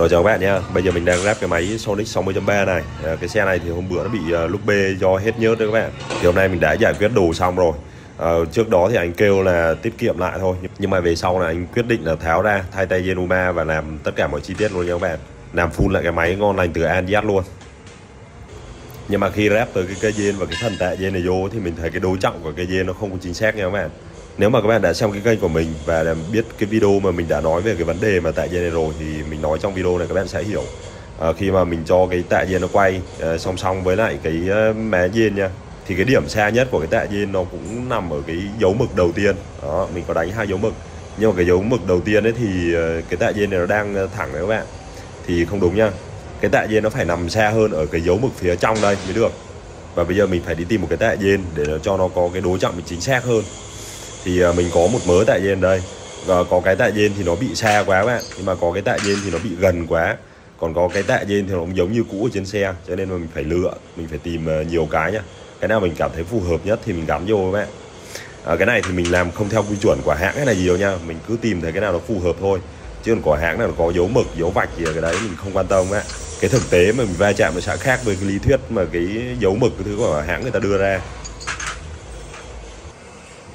Rồi chào các bạn nha. Bây giờ mình đang ráp cái máy Sonic 60.3 này. À, Cái xe này thì hôm bữa nó bị uh, lúc bê do hết nhớt đấy các bạn. Thì hôm nay mình đã giải quyết đồ xong rồi. À, Trước đó thì anh kêu là tiết kiệm lại thôi. Nhưng mà về sau là anh quyết định là tháo ra Thay tay Genuma và làm tất cả mọi chi tiết luôn nha các bạn. Làm full lại cái máy ngon lành từ A luôn. Nhưng mà khi ráp tới cái cây gen và cái phần tạ gen này vô thì mình thấy cái đối trọng của cây gen nó không có chính xác nha các bạn nếu mà các bạn đã xem cái kênh của mình và biết cái video mà mình đã nói về cái vấn đề mà tại nhiên này rồi thì mình nói trong video này các bạn sẽ hiểu. À, khi mà mình cho cái tạ nhiên nó quay à, song song với lại cái uh, mé nhiên nha thì cái điểm xa nhất của cái tạ nhiên nó cũng nằm ở cái dấu mực đầu tiên. Đó mình có đánh hai dấu mực. Nhưng mà cái dấu mực đầu tiên ấy thì à, cái tạ nhiên này nó đang à, thẳng đấy các bạn. Thì không đúng nha cái tạ nhiên nó phải nằm xa hơn ở cái dấu mực phía trong đây mới được. Và bây giờ mình phải đi tìm một cái tạ nhiên để cho nó có cái đối trọng chính xác hơn thì à, mình có một mớ tại gen đây. Và có cái tại gen thì nó bị xa quá bạn nhưng mà có cái tại gen thì nó bị gần quá. Còn có cái tại gen thì nó cũng giống như cũ ở trên xe. Cho nên là mình phải lựa mình phải tìm à, nhiều cái nhá. Cái nào mình cảm thấy phù hợp nhất thì mình gắn vô các bạn. À, cái này thì mình làm không theo quy chuẩn của hãng cái này gì đâu nha. Mình cứ tìm thấy cái nào nó phù hợp thôi. Chứ còn của hãng nào có dấu mực dấu vạch gì cái đấy mình không quan tâm á cái thực tế mà mình va chạm nó sẽ khác với cái lý thuyết mà cái dấu mực cái thứ của hãng người ta đưa ra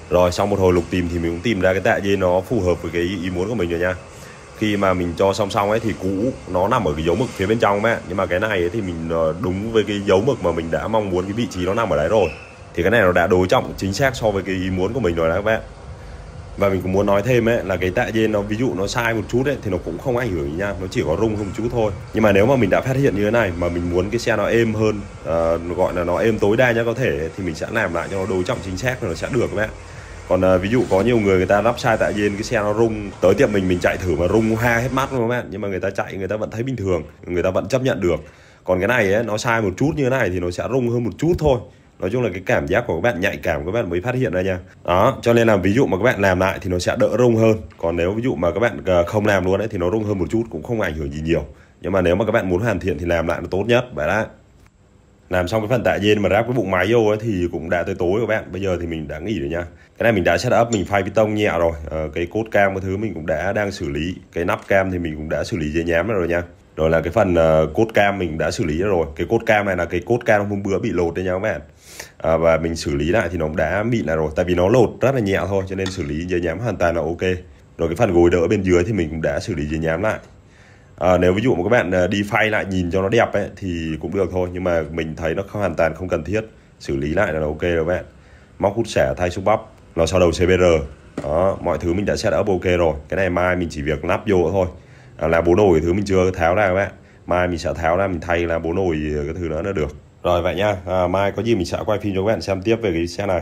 rồi sau một hồi lục tìm thì mình cũng tìm ra cái tạ dê nó phù hợp với cái ý muốn của mình rồi nha. Khi mà mình cho song song ấy thì cũ nó nằm ở cái dấu mực phía bên trong ấy nhưng mà cái này ấy thì mình ờ, đúng với cái dấu mực mà mình đã mong muốn, cái vị trí nó nằm ở đấy rồi. Thì cái này nó đã đối trọng chính xác so với cái ý muốn của mình rồi đấy các bạn và mình cũng muốn nói thêm ấy là cái tạ dên nó ví dụ nó sai một chút ấy thì nó cũng không ảnh hưởng gì nha. Nó chỉ có rung hơn một chút thôi. Nhưng mà nếu mà mình đã phát hiện như thế này mà mình muốn cái xe nó êm hơn uh, gọi là nó êm tối đa nhất có thể thì mình sẽ làm lại cho nó đối trọng chính xác nó sẽ được các bạn còn uh, ví dụ có nhiều người người ta lắp sai tạ dên cái xe nó rung tới tiệm mình mình chạy thử mà rung ha hết mắt luôn các bạn. Nhưng mà người ta chạy người ta vẫn thấy bình thường người ta vẫn chấp nhận được. Còn cái này ấy, nó sai một chút như thế này thì nó sẽ rung hơn một chút thôi nói chung là cái cảm giác của các bạn nhạy cảm của các bạn mới phát hiện ra nha. Đó cho nên là ví dụ mà các bạn làm lại thì nó sẽ đỡ rung hơn. Còn nếu ví dụ mà các bạn ờ, không làm luôn đấy thì nó rung hơn một chút cũng không ảnh hưởng gì nhiều. Nhưng mà nếu mà các bạn muốn hoàn thiện thì làm lại nó tốt nhất vậy đó. Làm xong cái phần tạ dên mà ráp cái bụng máy vô ấy thì cũng đã tới tối các bạn. Bây giờ thì mình đã nghỉ rồi nha. Cái này mình đã set up mình phay tông nhẹ rồi. À, cái cốt cam cái thứ mình cũng đã đang xử lý. Cái nắp cam thì mình cũng đã xử lý dây nhám rồi nha rồi là cái phần uh, cốt cam mình đã xử lý rồi. Cái cốt cam này là cái cốt cam hôm bữa bị lột đấy nha các bạn. À, và mình xử lý lại thì nó đã mịn lại rồi. Tại vì nó lột rất là nhẹ thôi cho nên xử lý dây nhám hoàn toàn là ok. Rồi cái phần gối đỡ bên dưới thì mình cũng đã xử lý dây nhám lại. À, nếu ví dụ mà các bạn ờ, đi phay lại nhìn cho nó đẹp ấy thì cũng được thôi. Nhưng mà mình thấy nó không hoàn toàn không cần thiết. Xử lý lại là ok rồi các bạn. Móc hút xẻ thay xúc bắp. Nó sau đầu CBR đó mọi thứ mình đã set up ok rồi. Cái này mai mình chỉ việc lắp vô thôi. Ờ, là bố nồi thứ mình chưa tháo ra các bạn. Mai mình sẽ tháo ra mình thay là bố nồi cái thứ đó nó được. Rồi vậy nha à, mai có gì mình sẽ quay phim cho các bạn xem tiếp về cái xe này.